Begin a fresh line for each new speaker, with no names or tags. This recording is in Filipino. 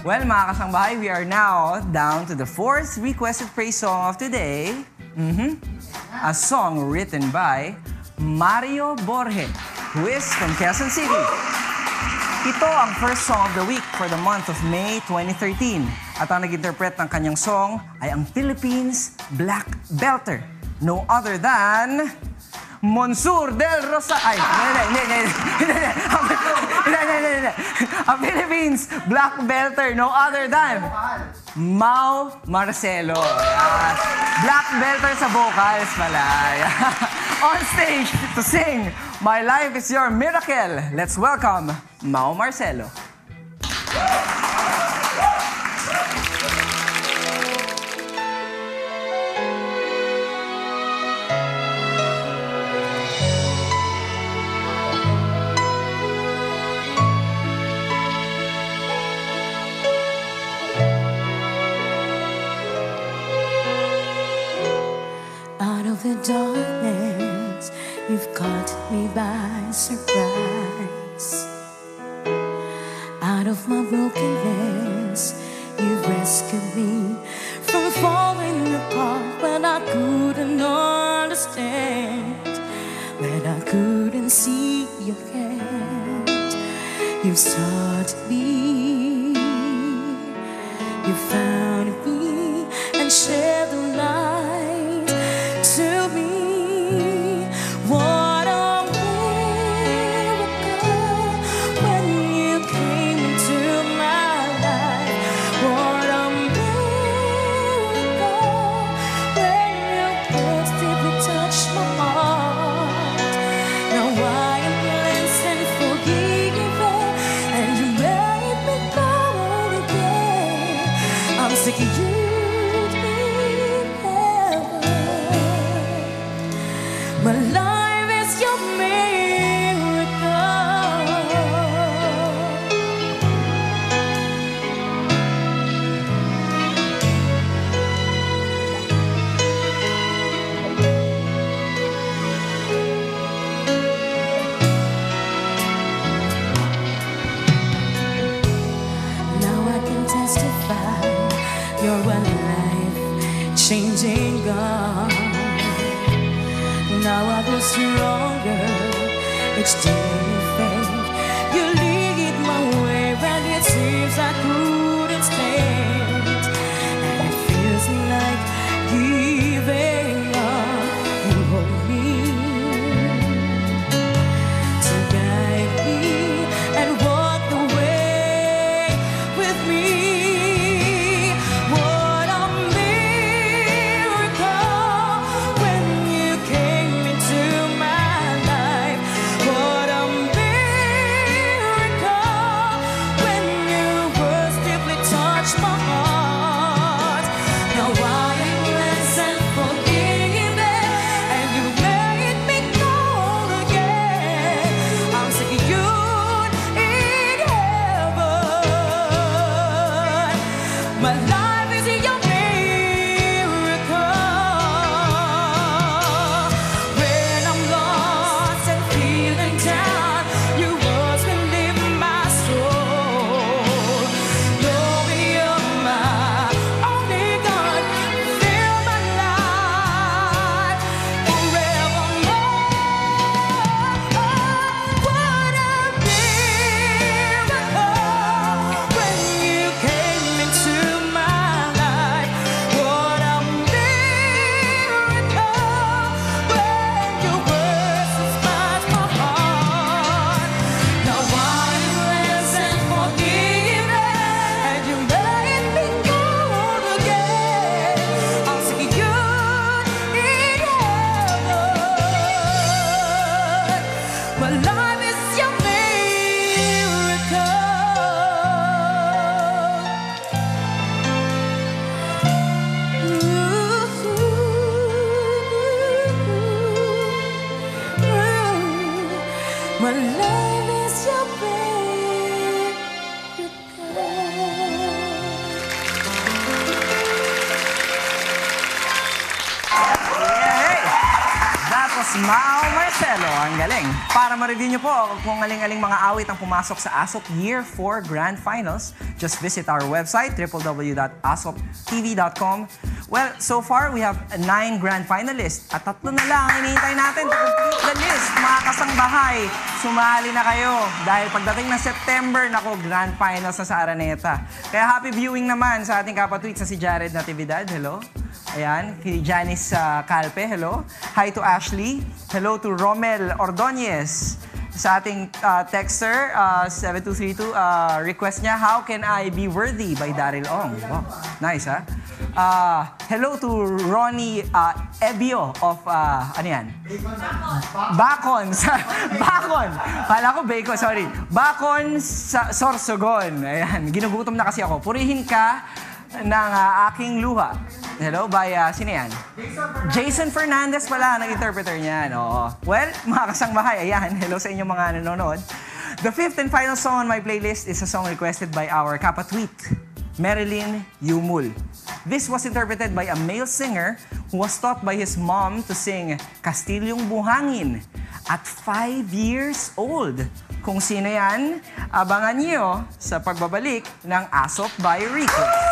Well, mga kasangbahay, we are now down to the fourth requested praise song of today. Mhm. A song written by Mario Borge, who is from Quezon City. Ito ang first song of the week for the month of May 2013. At ang nag-interpret ng kanyang song ay ang Philippines Black Belter. No other than... Monsur del Rosa... Ay, hindi, hindi, hindi, hindi, hindi, A Philippines black belter, no other than Mau Marcelo. Yes. Black belter sa vocals pala. On stage to sing My Life is Your Miracle. Let's welcome Mau Marcelo.
The darkness, you've caught me by surprise. Out of my brokenness, you've rescued me from falling apart when I couldn't understand, when I couldn't see your hand. You've sought me, you found you're a life changing God. Now I grow stronger each day
Mao Marcelo. Ang galing. Para ma-review nyo po kung aling-aling mga awit ang pumasok sa ASOP Year 4 Grand Finals, just visit our website, www.asoptv.com. Well, so far, we have nine grand finalists. At tatlo na lang ang hinihintay natin to complete the list. Mga kasangbahay, sumali na kayo. Dahil pagdating ng September, nako, grand finals na sa Araneta. Kaya happy viewing naman sa ating kapatweets na si Jared Natividad. Hello. Ayan, kay Janice uh, Calpe, hello. Hi to Ashley. Hello to Romel Ordonez. Sa ating uh, texter, uh, 7232, uh, request niya, How Can I Be Worthy by Daryl Ong. Wow, nice ha? Uh, hello to Ronnie uh, Ebio of, uh, ano yan? Bacon. Bacon. Kala ko bacon, sorry. Bacon sa Sorsogon. Ayan, ginugutom na kasi ako. Purihin ka ng uh, aking luha. Hello, by, uh, sino yan? Jason Fernandez pala, ang interpreter niyan. Oo. Well, mga kasangbahay, ayan. Hello sa inyong mga nanonood. The fifth and final song on my playlist is a song requested by our kapatweet, Marilyn Yumul. This was interpreted by a male singer who was taught by his mom to sing Kastilyong Buhangin at 5 years old. Kung sino yan, abangan niyo sa pagbabalik ng Asop by Rico.